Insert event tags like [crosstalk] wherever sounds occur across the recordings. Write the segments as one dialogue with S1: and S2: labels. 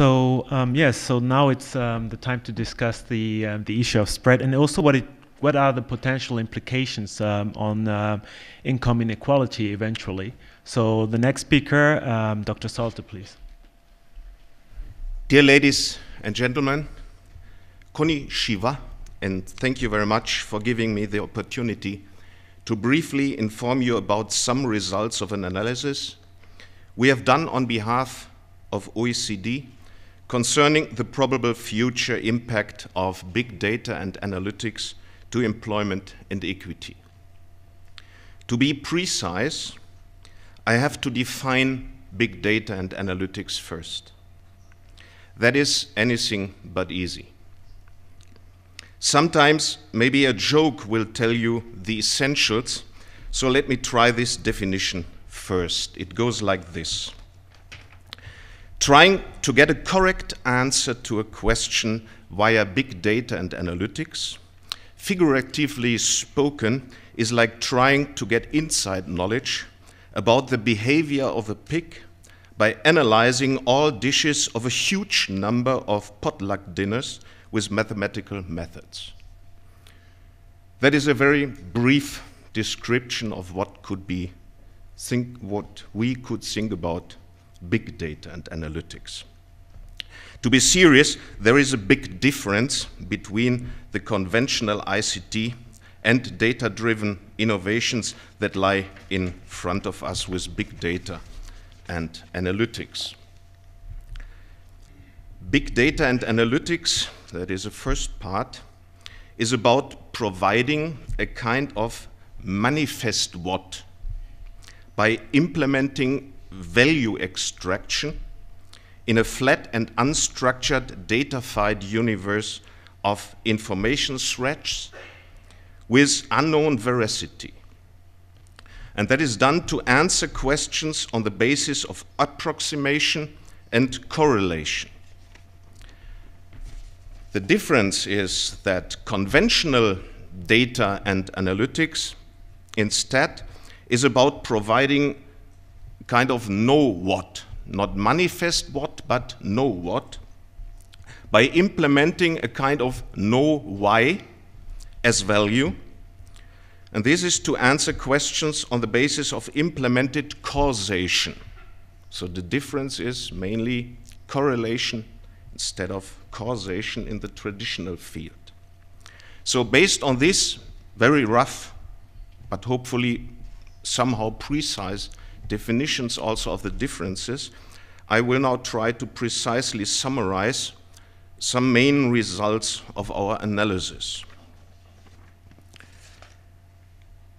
S1: So um, yes, so now it's um, the time to discuss the um, the issue of spread and also what it what are the potential implications um, on uh, income inequality eventually. So the next speaker, um, Dr. Solte, please.
S2: Dear ladies and gentlemen, Koni Shiva, and thank you very much for giving me the opportunity to briefly inform you about some results of an analysis we have done on behalf of OECD concerning the probable future impact of big data and analytics to employment and equity. To be precise, I have to define big data and analytics first. That is anything but easy. Sometimes maybe a joke will tell you the essentials, so let me try this definition first. It goes like this. Trying to get a correct answer to a question via big data and analytics, figuratively spoken, is like trying to get inside knowledge about the behavior of a pig by analyzing all dishes of a huge number of potluck dinners with mathematical methods. That is a very brief description of what could be think what we could think about big data and analytics. To be serious, there is a big difference between the conventional ICT and data-driven innovations that lie in front of us with big data and analytics. Big data and analytics, that is the first part, is about providing a kind of manifest what by implementing value extraction in a flat and unstructured datafied universe of information threads with unknown veracity. And that is done to answer questions on the basis of approximation and correlation. The difference is that conventional data and analytics instead is about providing kind of know what, not manifest what, but know what, by implementing a kind of know why as value. And this is to answer questions on the basis of implemented causation. So the difference is mainly correlation instead of causation in the traditional field. So based on this very rough, but hopefully somehow precise definitions also of the differences, I will now try to precisely summarize some main results of our analysis.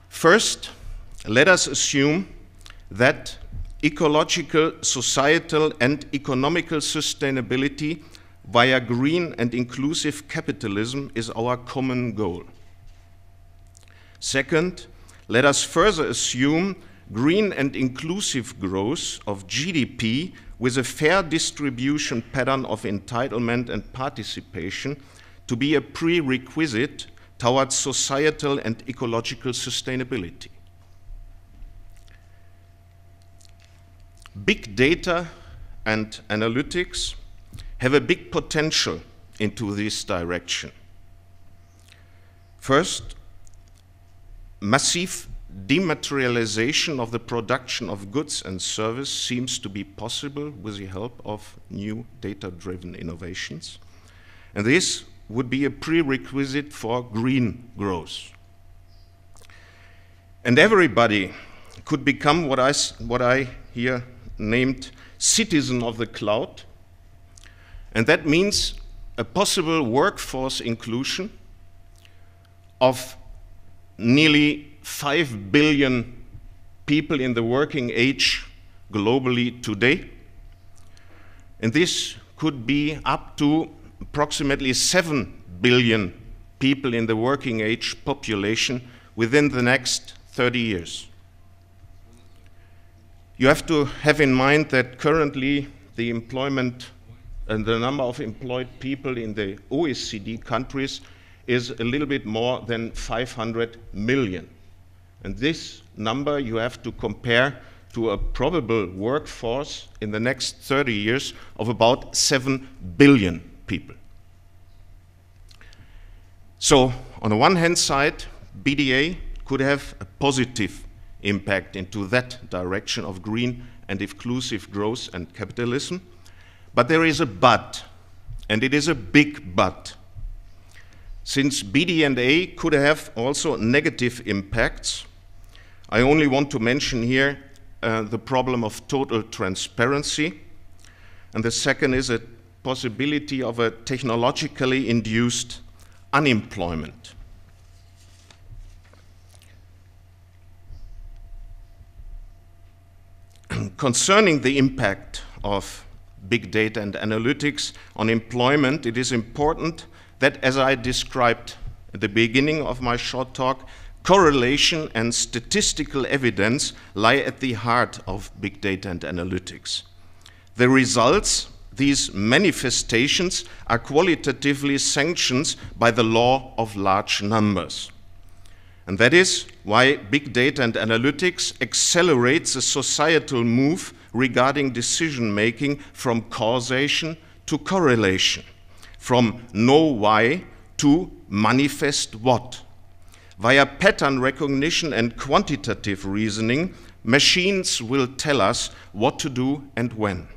S2: First, let us assume that ecological, societal, and economical sustainability via green and inclusive capitalism is our common goal. Second, let us further assume green and inclusive growth of GDP with a fair distribution pattern of entitlement and participation to be a prerequisite towards societal and ecological sustainability. Big data and analytics have a big potential into this direction. First, massive dematerialization of the production of goods and service seems to be possible with the help of new data-driven innovations. And this would be a prerequisite for green growth. And everybody could become what I, what I here named citizen of the cloud. And that means a possible workforce inclusion of nearly 5 billion people in the working age globally today. And this could be up to approximately 7 billion people in the working age population within the next 30 years. You have to have in mind that currently the employment and the number of employed people in the OECD countries is a little bit more than 500 million. And this number you have to compare to a probable workforce in the next 30 years of about 7 billion people. So, on the one hand side, BDA could have a positive impact into that direction of green and inclusive growth and capitalism. But there is a but, and it is a big but. Since BD&A could have also negative impacts, I only want to mention here uh, the problem of total transparency. And the second is a possibility of a technologically induced unemployment. [clears throat] Concerning the impact of big data and analytics on employment, it is important that, as I described at the beginning of my short talk, correlation and statistical evidence lie at the heart of big data and analytics. The results, these manifestations, are qualitatively sanctioned by the law of large numbers. And that is why big data and analytics accelerates the societal move regarding decision making from causation to correlation, from know why to manifest what. Via pattern recognition and quantitative reasoning, machines will tell us what to do and when.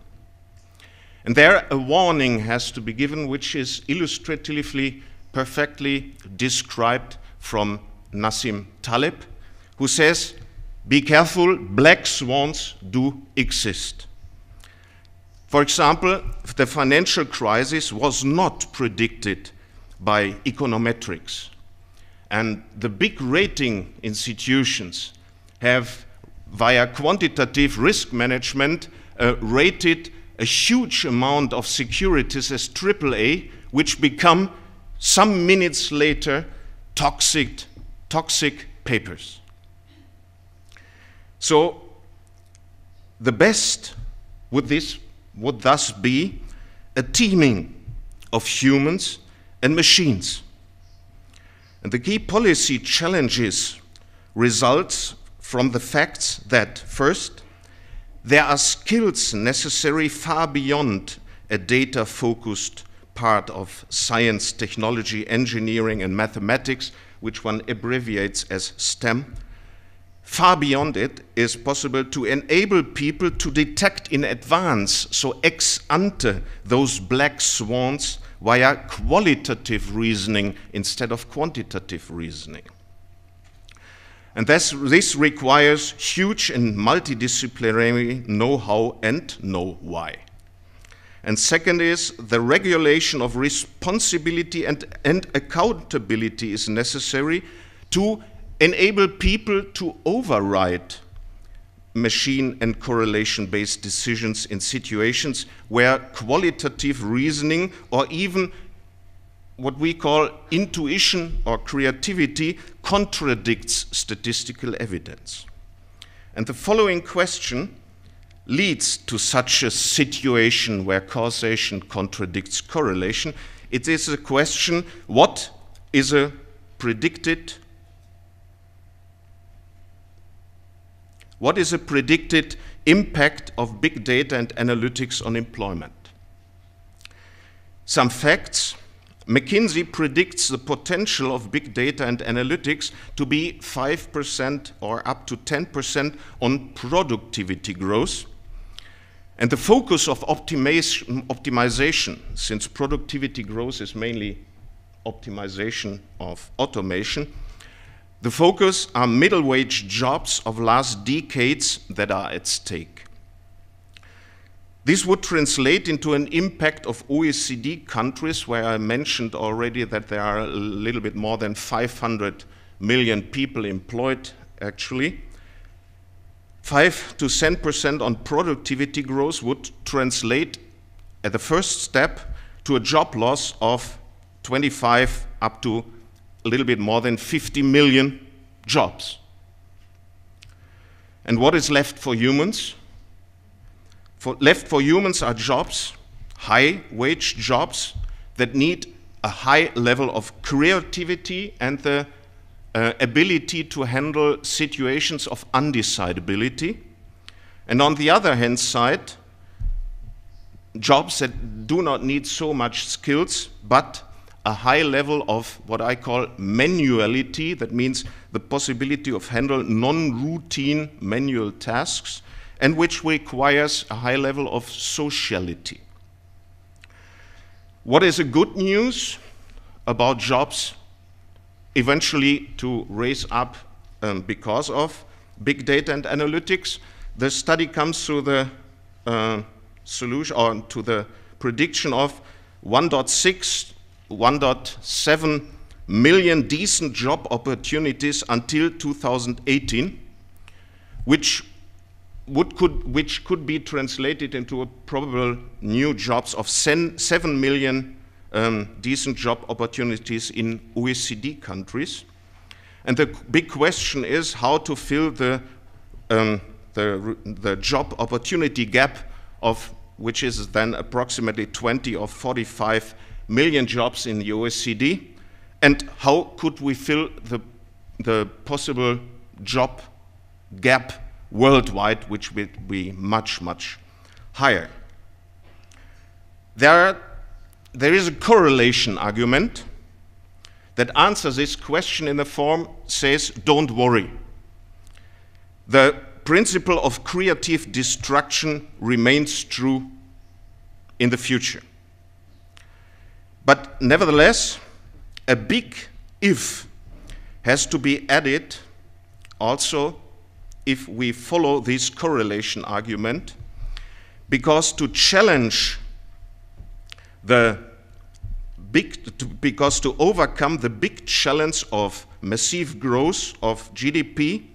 S2: And there, a warning has to be given, which is illustratively perfectly described from Nassim Taleb, who says, Be careful, black swans do exist. For example, the financial crisis was not predicted by econometrics and the big rating institutions have, via quantitative risk management, uh, rated a huge amount of securities as AAA, which become some minutes later toxic, toxic papers. So the best would this would thus be a teaming of humans and machines and the key policy challenges results from the facts that, first, there are skills necessary far beyond a data focused part of science, technology, engineering, and mathematics, which one abbreviates as STEM. Far beyond it is possible to enable people to detect in advance, so ex ante, those black swans via qualitative reasoning instead of quantitative reasoning. And this, this requires huge and multidisciplinary know-how and know-why. And second is the regulation of responsibility and, and accountability is necessary to enable people to override machine and correlation based decisions in situations where qualitative reasoning or even what we call intuition or creativity contradicts statistical evidence. And the following question leads to such a situation where causation contradicts correlation. It is a question what is a predicted What is a predicted impact of big data and analytics on employment? Some facts. McKinsey predicts the potential of big data and analytics to be 5% or up to 10% on productivity growth. And the focus of optimization, since productivity growth is mainly optimization of automation, the focus are middle wage jobs of last decades that are at stake. This would translate into an impact of OECD countries, where I mentioned already that there are a little bit more than 500 million people employed, actually. 5 to 10% on productivity growth would translate, at the first step, to a job loss of 25 up to a little bit more than 50 million jobs. And what is left for humans? For, left for humans are jobs, high wage jobs, that need a high level of creativity and the uh, ability to handle situations of undecidability. And on the other hand side, jobs that do not need so much skills, but a high level of what I call manuality, that means the possibility of handle non-routine manual tasks, and which requires a high level of sociality. What is a good news about jobs eventually to raise up um, because of big data and analytics? The study comes to the uh, solution or to the prediction of 1.6 1.7 million decent job opportunities until 2018, which would could, which could be translated into a probable new jobs of 7 million um, decent job opportunities in OECD countries. And the big question is how to fill the, um, the, the job opportunity gap of which is then approximately 20 or 45 million jobs in the OECD, and how could we fill the, the possible job gap worldwide, which would be much, much higher. There, are, there is a correlation argument that answers this question in the form says, don't worry. The principle of creative destruction remains true in the future. But nevertheless, a big if has to be added also if we follow this correlation argument, because to challenge the big, to, because to overcome the big challenge of massive growth of GDP,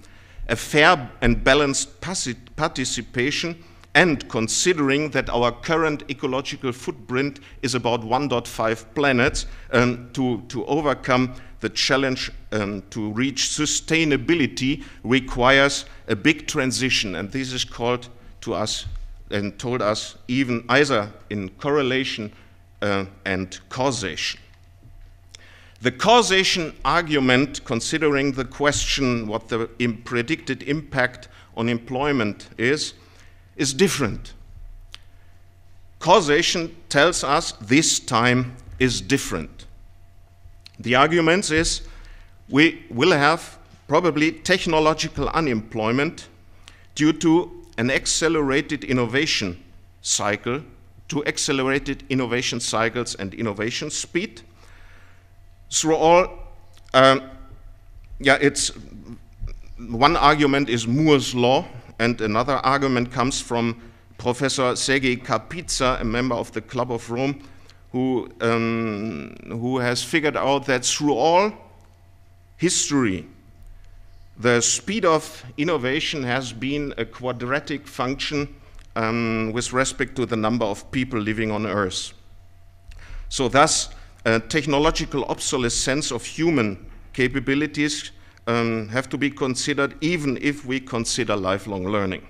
S2: a fair and balanced participation and considering that our current ecological footprint is about 1.5 planets, um, to, to overcome the challenge um, to reach sustainability requires a big transition, and this is called to us and told us even either in correlation uh, and causation. The causation argument, considering the question what the predicted impact on employment is, is different. Causation tells us this time is different. The argument is we will have probably technological unemployment due to an accelerated innovation cycle, to accelerated innovation cycles and innovation speed. Through all, um, yeah, it's one argument is Moore's law, and another argument comes from Professor Sergei Kapitsa, a member of the Club of Rome, who, um, who has figured out that through all history, the speed of innovation has been a quadratic function um, with respect to the number of people living on Earth. So thus, a technological obsolescence of human capabilities um, have to be considered even if we consider lifelong learning.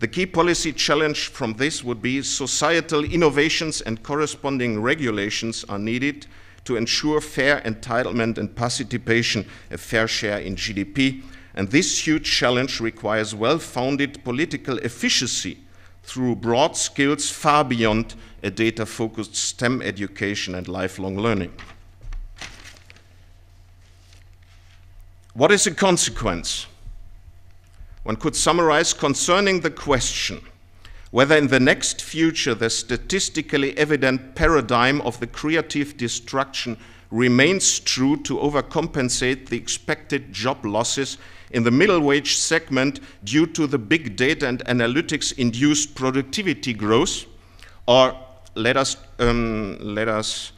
S2: The key policy challenge from this would be societal innovations and corresponding regulations are needed to ensure fair entitlement and participation, a fair share in GDP. And this huge challenge requires well-founded political efficiency through broad skills far beyond a data-focused STEM education and lifelong learning. What is the consequence? One could summarize concerning the question whether in the next future the statistically evident paradigm of the creative destruction remains true to overcompensate the expected job losses in the middle wage segment due to the big data and analytics induced productivity growth, or let us, um, let us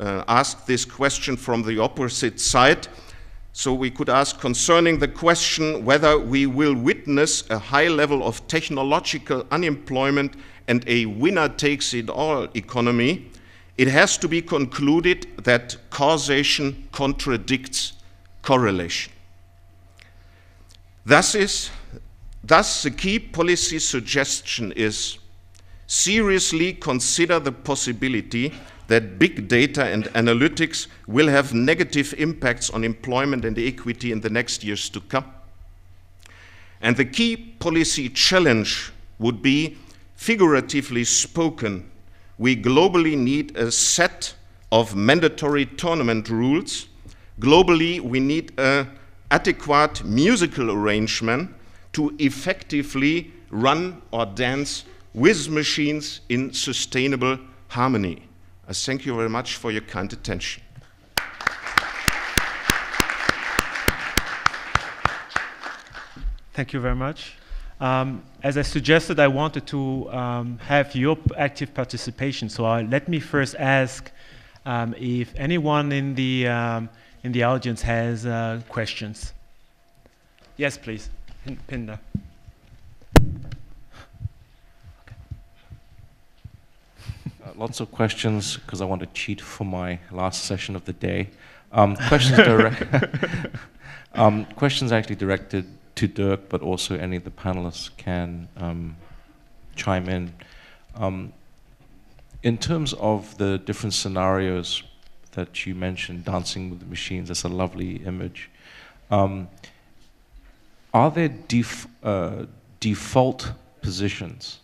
S2: uh, ask this question from the opposite side so we could ask concerning the question whether we will witness a high level of technological unemployment and a winner takes it all economy, it has to be concluded that causation contradicts correlation. Thus, is, thus the key policy suggestion is seriously consider the possibility that big data and analytics will have negative impacts on employment and equity in the next years to come. And the key policy challenge would be, figuratively spoken, we globally need a set of mandatory tournament rules. Globally, we need an adequate musical arrangement to effectively run or dance with machines in sustainable harmony. I thank you very much for your kind attention.
S1: Thank you very much. Um, as I suggested, I wanted to um, have your active participation. So uh, let me first ask um, if anyone in the um, in the audience has uh, questions. Yes, please, Pinda.
S3: Lots of questions because I want to cheat for my last session of the day. Um, questions, [laughs] um, questions actually directed to Dirk, but also any of the panelists can um, chime in. Um, in terms of the different scenarios that you mentioned, dancing with the machines, that's a lovely image. Um, are there def uh, default positions,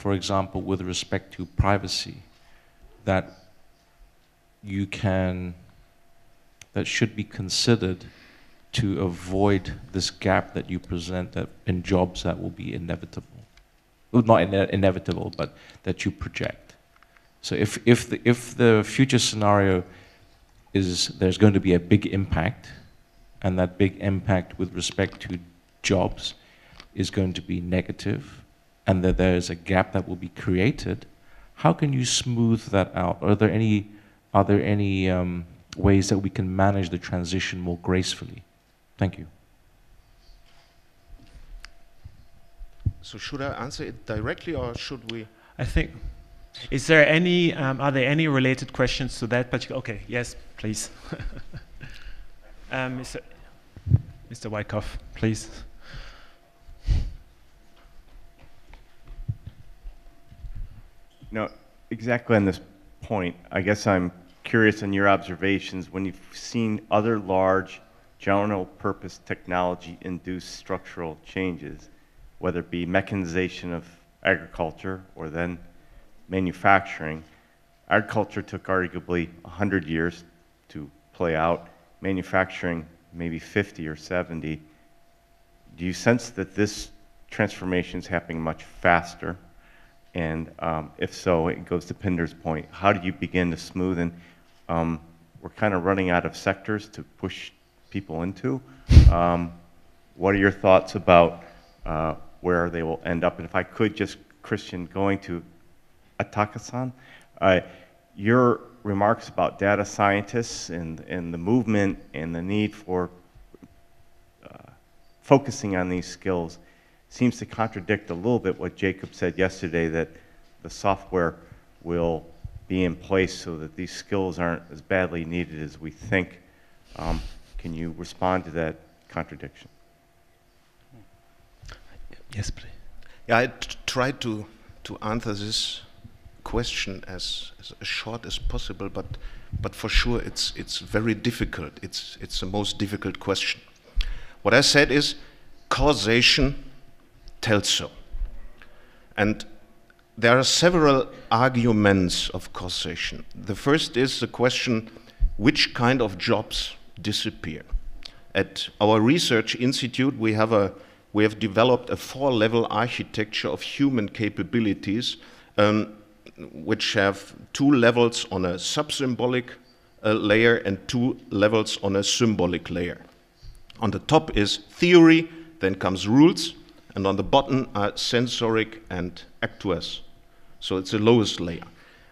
S3: for example, with respect to privacy, that you can, that should be considered to avoid this gap that you present that in jobs that will be inevitable. Well, not ine inevitable, but that you project. So if, if, the, if the future scenario is there's going to be a big impact, and that big impact with respect to jobs is going to be negative, and that there's a gap that will be created, how can you smooth that out? Are there any, are there any um, ways that we can manage the transition more gracefully? Thank you.
S2: So should I answer it directly or should we?
S1: I think, is there any, um, are there any related questions to that particular, okay, yes, please. [laughs] um, Mr. Mr. Wyckoff, please.
S4: No, exactly on this point, I guess I'm curious on your observations when you've seen other large general purpose technology induced structural changes, whether it be mechanization of agriculture or then manufacturing. Agriculture took arguably 100 years to play out, manufacturing maybe 50 or 70. Do you sense that this transformation is happening much faster? And um, if so, it goes to Pinder's point, how do you begin to smoothen? Um, we're kind of running out of sectors to push people into. Um, what are your thoughts about uh, where they will end up? And if I could just, Christian, going to Ataka-san, uh, your remarks about data scientists and, and the movement and the need for uh, focusing on these skills seems to contradict a little bit what Jacob said yesterday, that the software will be in place so that these skills aren't as badly needed as we think. Um, can you respond to that contradiction?
S1: Yes, please.
S2: Yeah, I tried to, to answer this question as, as, short as possible, but, but for sure it's, it's very difficult. It's, it's the most difficult question. What I said is causation tells so. And there are several arguments of causation. The first is the question which kind of jobs disappear. At our research institute, we have, a, we have developed a four-level architecture of human capabilities, um, which have two levels on a subsymbolic uh, layer and two levels on a symbolic layer. On the top is theory, then comes rules, and on the bottom are sensoric and actuars. So it's the lowest layer.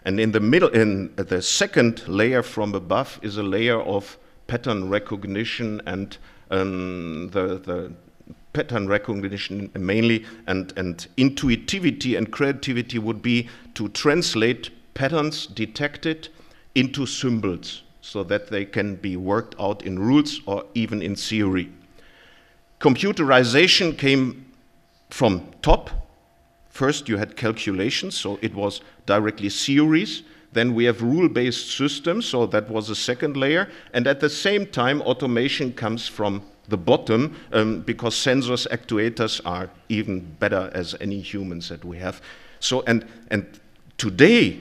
S2: And in the middle, in the second layer from above is a layer of pattern recognition and um, the, the pattern recognition mainly and, and intuitivity and creativity would be to translate patterns detected into symbols so that they can be worked out in rules or even in theory. Computerization came from top. First you had calculations, so it was directly series. Then we have rule-based systems, so that was a second layer. And at the same time, automation comes from the bottom um, because sensors, actuators are even better as any humans that we have. So, and, and today,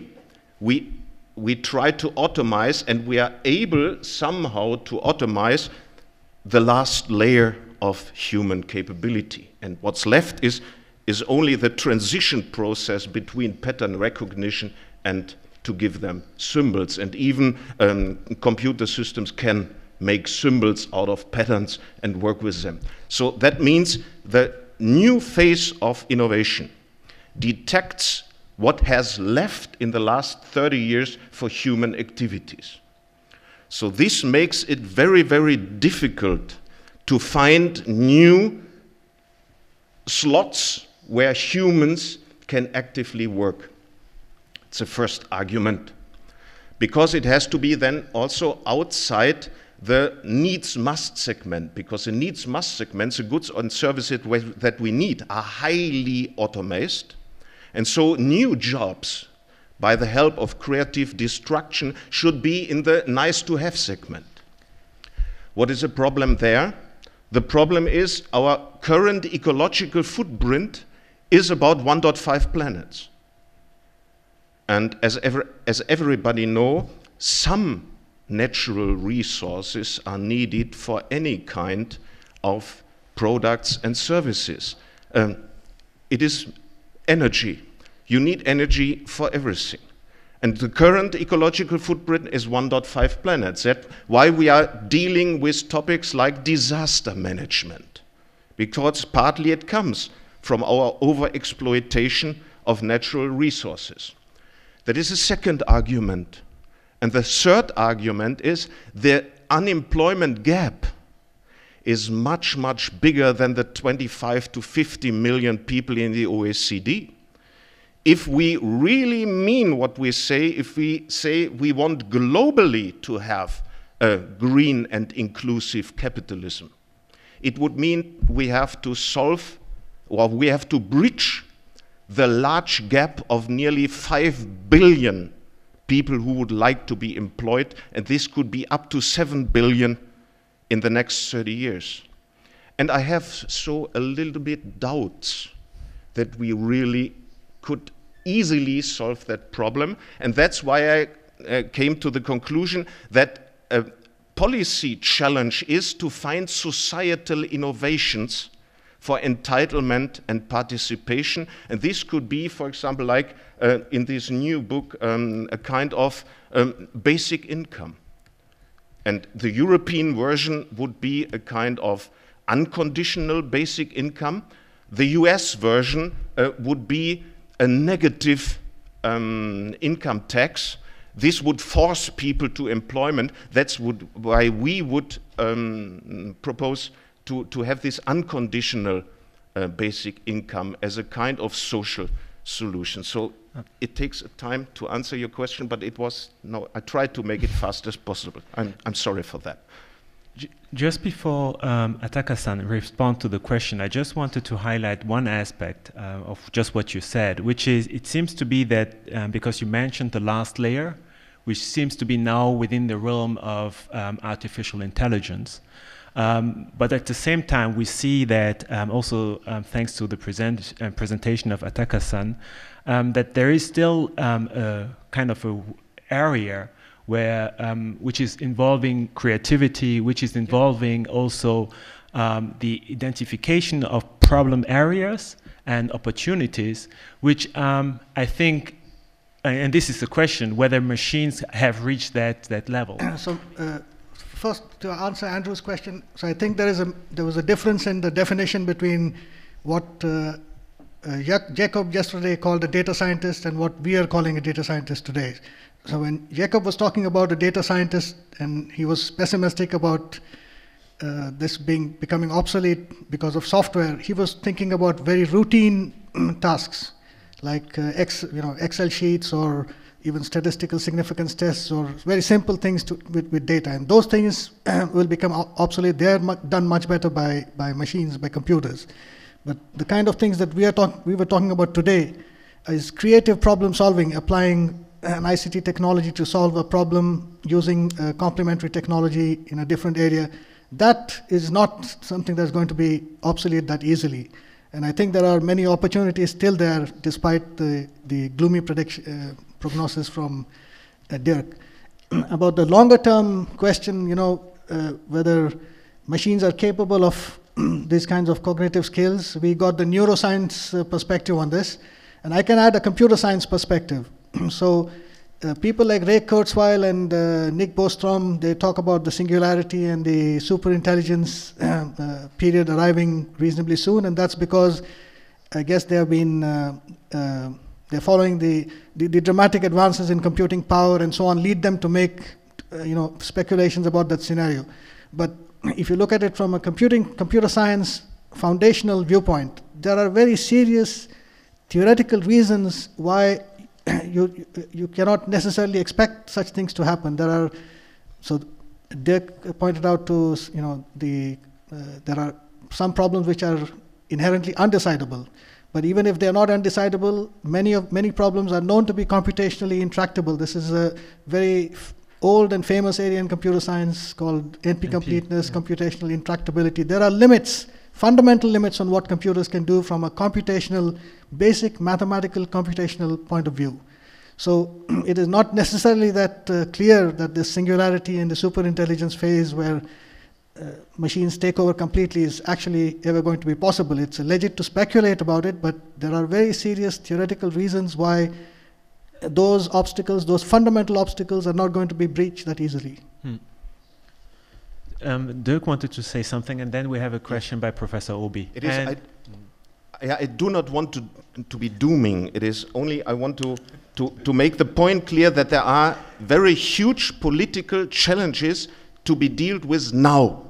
S2: we, we try to automize and we are able somehow to automize the last layer of human capability. And what's left is, is only the transition process between pattern recognition and to give them symbols. And even um, computer systems can make symbols out of patterns and work with them. So that means the new phase of innovation detects what has left in the last 30 years for human activities. So this makes it very, very difficult to find new slots where humans can actively work. It's the first argument. Because it has to be then also outside the needs must segment, because the needs must segments, the goods and services that we need, are highly automated. And so new jobs, by the help of creative destruction, should be in the nice to have segment. What is the problem there? The problem is our current ecological footprint is about 1.5 planets. And as, ever, as everybody know, some natural resources are needed for any kind of products and services. Um, it is energy. You need energy for everything. And the current ecological footprint is 1.5 planets. That's why we are dealing with topics like disaster management, because partly it comes from our overexploitation of natural resources. That is a second argument. And the third argument is the unemployment gap is much, much bigger than the 25 to 50 million people in the OECD. If we really mean what we say, if we say we want globally to have a green and inclusive capitalism, it would mean we have to solve or we have to bridge the large gap of nearly 5 billion people who would like to be employed, and this could be up to 7 billion in the next 30 years. And I have so a little bit doubts that we really could easily solve that problem. And that's why I uh, came to the conclusion that a policy challenge is to find societal innovations for entitlement and participation. And this could be, for example, like uh, in this new book, um, a kind of um, basic income. And the European version would be a kind of unconditional basic income. The US version uh, would be a negative um, income tax. This would force people to employment. That's would, why we would um, propose to, to have this unconditional uh, basic income as a kind of social solution. So it takes time to answer your question, but it was, no, I tried to make it fast as possible. I'm, I'm sorry for that.
S1: Just before um, Ataka-san respond to the question, I just wanted to highlight one aspect uh, of just what you said, which is it seems to be that um, because you mentioned the last layer, which seems to be now within the realm of um, artificial intelligence. Um, but at the same time, we see that um, also um, thanks to the present, uh, presentation of Ataka-san, that there is still a kind of a area where um, which is involving creativity, which is involving also um, the identification of problem areas and opportunities, which um, I think, and this is the question, whether machines have reached that, that level. [clears throat]
S5: so, uh, first, to answer Andrew's question, so I think there, is a, there was a difference in the definition between what uh, uh, Jacob yesterday called a data scientist and what we are calling a data scientist today. So when Jacob was talking about a data scientist and he was pessimistic about uh, this being becoming obsolete because of software, he was thinking about very routine [clears throat] tasks like uh, X, you know, Excel sheets or even statistical significance tests or very simple things to, with, with data. And those things [clears throat] will become obsolete. They are mu done much better by, by machines, by computers. But the kind of things that we, are talk we were talking about today is creative problem solving, applying an ICT technology to solve a problem using uh, complementary technology in a different area, that is not something that's going to be obsolete that easily. And I think there are many opportunities still there, despite the, the gloomy prediction, uh, prognosis from uh, Dirk. [clears throat] About the longer term question, you know, uh, whether machines are capable of [clears throat] these kinds of cognitive skills, we got the neuroscience uh, perspective on this. And I can add a computer science perspective. [clears throat] so uh, people like Ray Kurzweil and uh, Nick Bostrom, they talk about the singularity and the superintelligence uh, [clears throat] uh period arriving reasonably soon, and that's because I guess they have been uh, uh, they're following the, the, the dramatic advances in computing power and so on lead them to make you know speculations about that scenario. But [clears throat] if you look at it from a computing computer science foundational viewpoint, there are very serious theoretical reasons why [coughs] you, you cannot necessarily expect such things to happen. There are, so Dirk pointed out to, you know, the, uh, there are some problems which are inherently undecidable. But even if they're not undecidable, many of many problems are known to be computationally intractable. This is a very old and famous area in computer science called NP completeness, yeah. computational intractability. There are limits fundamental limits on what computers can do from a computational, basic mathematical computational point of view. So [clears throat] it is not necessarily that uh, clear that this singularity in the superintelligence phase where uh, machines take over completely is actually ever going to be possible. It's legit to speculate about it, but there are very serious theoretical reasons why those obstacles, those fundamental obstacles, are not going to be breached that easily. Hmm.
S1: Um, Dirk wanted to say something, and then we have a question by Professor Obi.
S2: It is. I, I, I, do not want to to be dooming. It is only I want to, to to make the point clear that there are very huge political challenges to be dealt with now,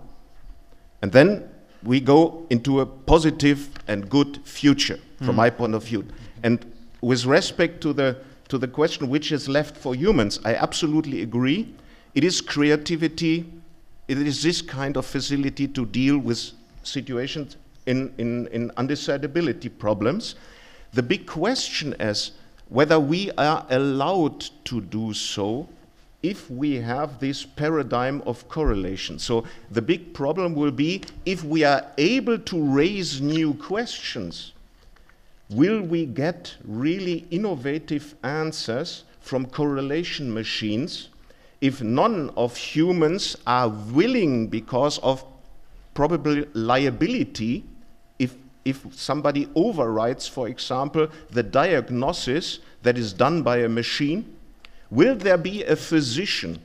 S2: and then we go into a positive and good future from mm. my point of view. And with respect to the to the question which is left for humans, I absolutely agree. It is creativity it is this kind of facility to deal with situations in, in, in undecidability problems. The big question is whether we are allowed to do so if we have this paradigm of correlation. So the big problem will be if we are able to raise new questions, will we get really innovative answers from correlation machines if none of humans are willing because of probable liability if, if somebody overrides, for example, the diagnosis that is done by a machine, will there be a physician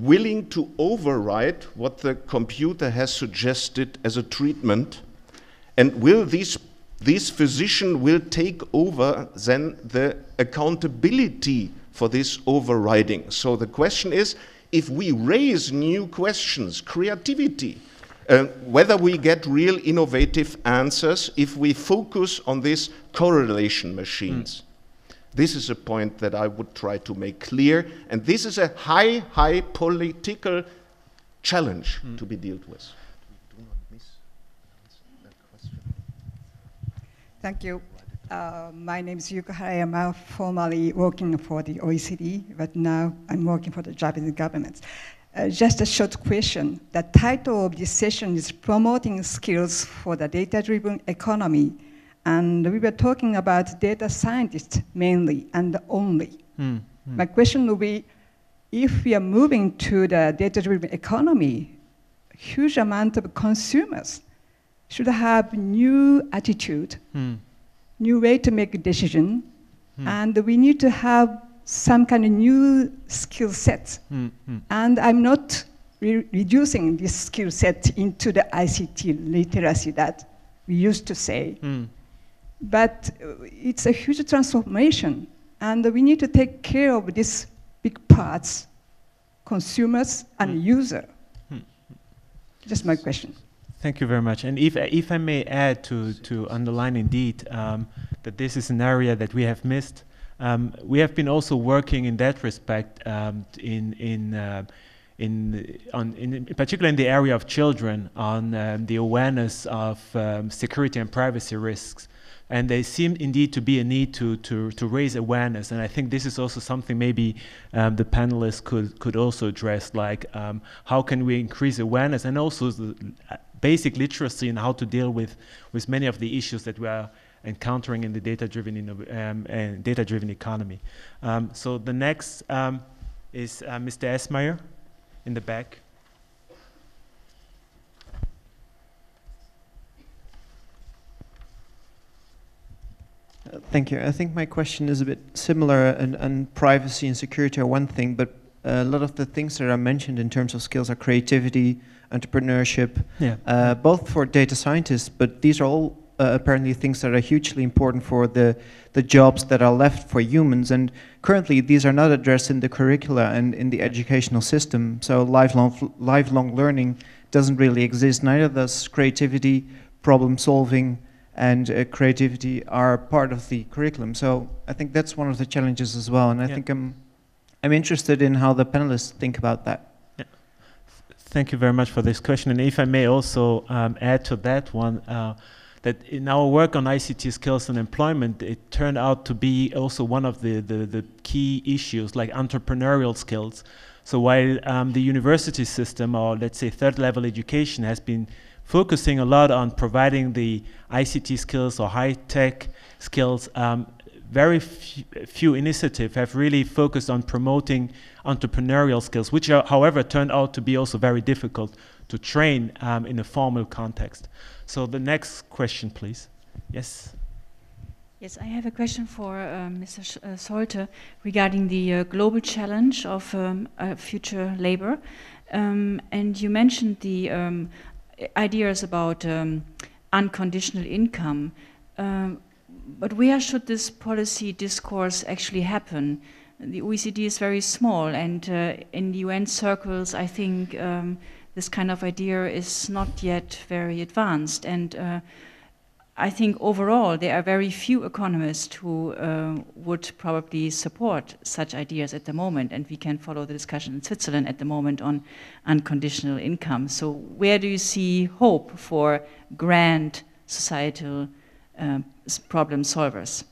S2: willing to override what the computer has suggested as a treatment? And will these this physician will take over then the accountability for this overriding. So the question is if we raise new questions, creativity, uh, whether we get real innovative answers if we focus on these correlation machines. Mm. This is a point that I would try to make clear, and this is a high, high political challenge mm. to be dealt with.
S6: Thank you. Uh, my name is Yuko Harayama, formerly working for the OECD, but now I'm working for the Japanese government. Uh, just a short question. The title of this session is Promoting Skills for the Data-Driven Economy. And we were talking about data scientists mainly and only. Mm, mm. My question will be, if we are moving to the data-driven economy, huge amount of consumers should have new attitude mm new way to make a decision, mm. and we need to have some kind of new skill set. Mm. And I'm not re reducing this skill set into the ICT literacy that we used to say. Hmm. But uh, it's a huge transformation, and we need to take care of these big parts, consumers and hmm. user. Just my question.
S1: Thank you very much. And if, if I may add to, to underline indeed um, that this is an area that we have missed, um, we have been also working in that respect um, in, in, uh, in, on, in, particular in the area of children on um, the awareness of um, security and privacy risks. and there seem indeed to be a need to, to, to raise awareness. And I think this is also something maybe um, the panelists could, could also address, like um, how can we increase awareness and also the basic literacy in how to deal with, with many of the issues that we are encountering in the data-driven um, and data-driven economy. Um, so the next um, is uh, Mr. Esmeyer in the back.
S7: Thank you. I think my question is a bit similar, and, and privacy and security are one thing, but a lot of the things that are mentioned in terms of skills are creativity, entrepreneurship,
S1: yeah.
S7: uh, both for data scientists, but these are all uh, apparently things that are hugely important for the, the jobs that are left for humans. And currently, these are not addressed in the curricula and in the educational system. So lifelong, lifelong learning doesn't really exist. Neither does creativity, problem solving, and uh, creativity are part of the curriculum. So I think that's one of the challenges as well. And I yeah. think I'm, I'm interested in how the panelists think about that.
S1: Thank you very much for this question. And if I may also um, add to that one, uh, that in our work on ICT skills and employment, it turned out to be also one of the, the, the key issues, like entrepreneurial skills. So while um, the university system, or let's say third level education, has been focusing a lot on providing the ICT skills or high tech skills. Um, very few initiatives have really focused on promoting entrepreneurial skills, which, are, however, turned out to be also very difficult to train um, in a formal context. So the next question, please. Yes.
S8: Yes, I have a question for uh, Mr. Sch uh, Solte regarding the uh, global challenge of um, uh, future labor. Um, and you mentioned the um, ideas about um, unconditional income. But where should this policy discourse actually happen? The OECD is very small, and uh, in the UN circles, I think um, this kind of idea is not yet very advanced. And uh, I think overall there are very few economists who uh, would probably support such ideas at the moment, and we can follow the discussion in Switzerland at the moment on unconditional income. So, where do you see hope for grand societal problem solvers?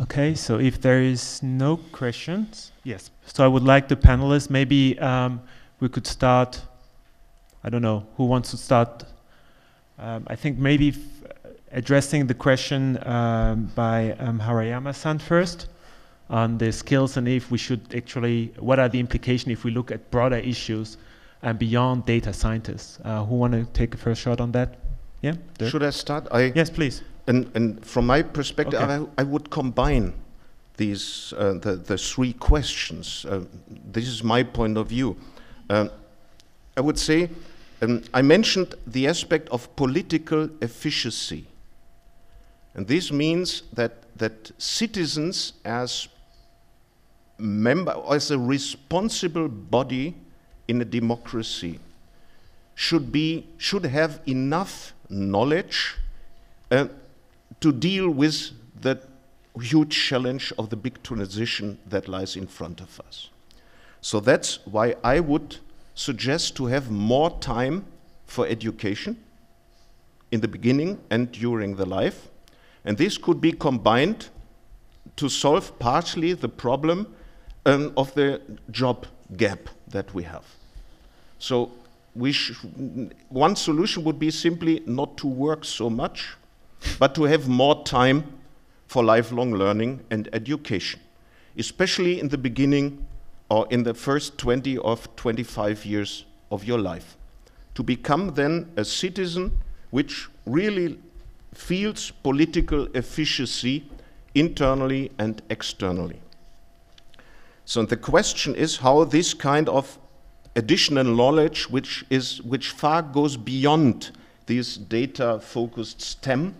S1: Okay, so if there is no questions, yes. So I would like the panelists, maybe um, we could start. I don't know who wants to start um, I think maybe addressing the question um, by um, Harayama-san first on the skills and if we should actually, what are the implications if we look at broader issues and beyond data scientists? Uh, who want to take a first shot on that? Yeah.
S2: Dirk? Should I start? I
S1: yes, please.
S2: And, and from my perspective, okay. I, I, would combine these uh, the the three questions. Uh, this is my point of view. Uh, I would say um, I mentioned the aspect of political efficacy. And this means that, that citizens, as, member, as a responsible body in a democracy, should, be, should have enough knowledge uh, to deal with the huge challenge of the big transition that lies in front of us. So that's why I would suggest to have more time for education in the beginning and during the life. And this could be combined to solve partially the problem um, of the job gap that we have. So we one solution would be simply not to work so much, but to have more time for lifelong learning and education, especially in the beginning or in the first 20 or 25 years of your life. To become then a citizen which really feels political efficiency internally and externally. So the question is how this kind of additional knowledge, which, is, which far goes beyond these data-focused STEM,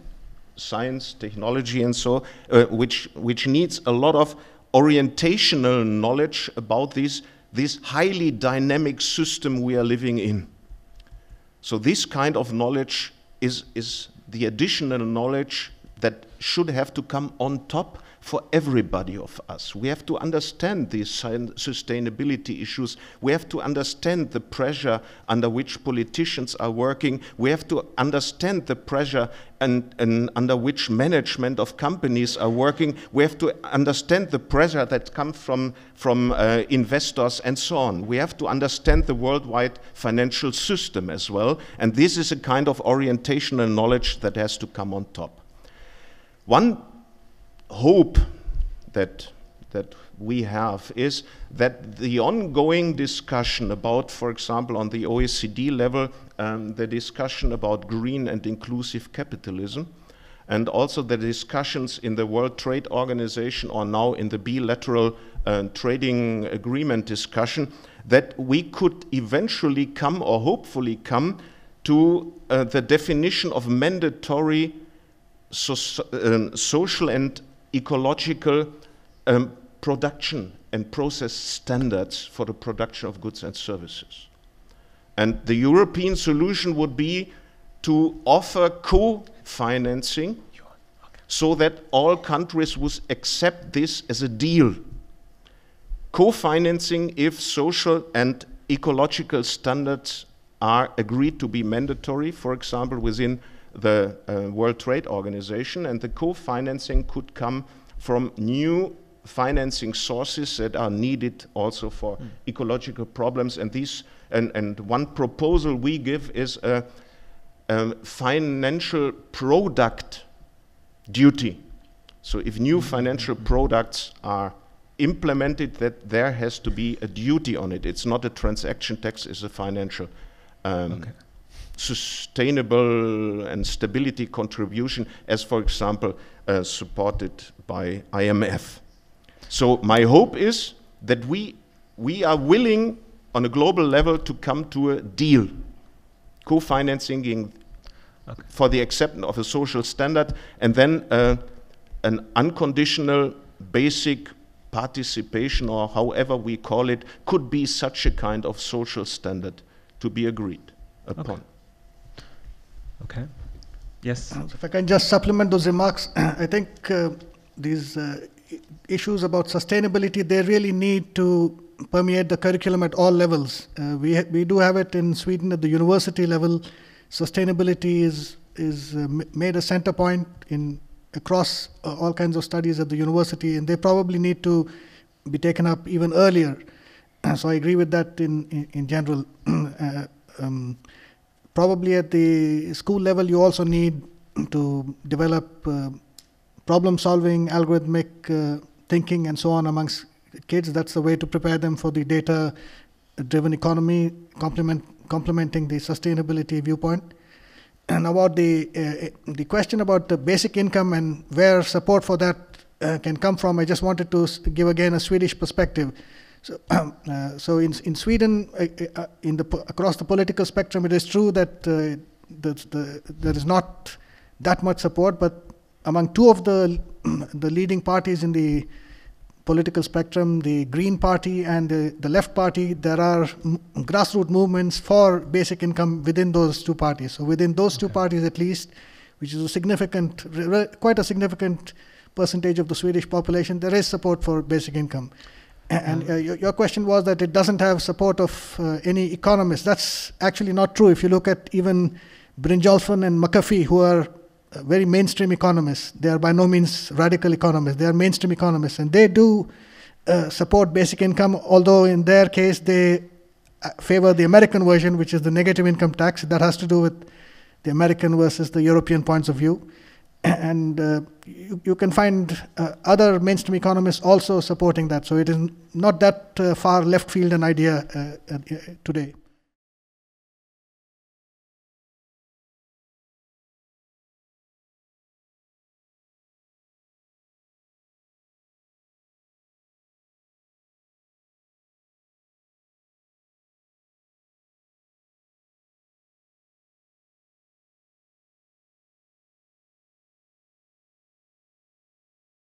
S2: science, technology, and so, uh, which, which needs a lot of orientational knowledge about this, this highly dynamic system we are living in. So this kind of knowledge is, is the additional knowledge that should have to come on top for everybody of us. We have to understand these sustainability issues. We have to understand the pressure under which politicians are working. We have to understand the pressure and, and, under which management of companies are working. We have to understand the pressure that comes from, from uh, investors and so on. We have to understand the worldwide financial system as well. And this is a kind of orientational knowledge that has to come on top. One hope that, that we have is that the ongoing discussion about, for example, on the OECD level, um, the discussion about green and inclusive capitalism, and also the discussions in the World Trade Organization or now in the bilateral uh, trading agreement discussion, that we could eventually come or hopefully come to uh, the definition of mandatory so, um, social and ecological um, production and process standards for the production of goods and services. And the European solution would be to offer co-financing so that all countries would accept this as a deal. Co-financing if social and ecological standards are agreed to be mandatory, for example, within the uh, World Trade Organization, and the co-financing could come from new financing sources that are needed also for mm. ecological problems. And these, and, and one proposal we give is a, a financial product duty. So if new hmm. financial products are implemented, that there has to be a duty on it. It's not a transaction tax; it's a financial um, okay sustainable and stability contribution, as for example, uh, supported by IMF. So my hope is that we, we are willing on a global level to come to a deal, co-financing okay. for the acceptance of a social standard, and then uh, an unconditional basic participation, or however we call it, could be such a kind of social standard to be agreed upon.
S1: Okay. Okay. Yes.
S5: Uh, if I can just supplement those remarks, [clears throat] I think uh, these uh, issues about sustainability they really need to permeate the curriculum at all levels. Uh, we we do have it in Sweden at the university level. Sustainability is is uh, made a center point in across uh, all kinds of studies at the university, and they probably need to be taken up even earlier. [clears throat] so I agree with that in in, in general. [clears throat] Um, probably at the school level, you also need to develop uh, problem solving, algorithmic uh, thinking, and so on amongst kids. That's the way to prepare them for the data driven economy, complement, complementing the sustainability viewpoint. And about the, uh, the question about the basic income and where support for that uh, can come from, I just wanted to give again a Swedish perspective. So, [clears throat] uh, so in, in Sweden, uh, uh, in the, across the political spectrum, it is true that the, the, there is not that much support, but among two of the, [clears throat] the leading parties in the political spectrum, the Green Party and the, the Left Party, there are grassroots movements for basic income within those two parties. So within those okay. two parties, at least, which is a significant, quite a significant percentage of the Swedish population, there is support for basic income. And uh, your, your, question was that it doesn't have support of uh, any economists. That's actually not true. If you look at even Brynjolfsson and McAfee, who are uh, very mainstream economists, they are by no means radical economists. They are mainstream economists, and they do uh, support basic income. Although in their case they uh, favor the American version, which is the negative income tax. That has to do with the American versus the European points of view [coughs] and uh, you, you, can find uh, other mainstream economists also supporting that. So it is not that uh, far left field an idea uh, uh, today.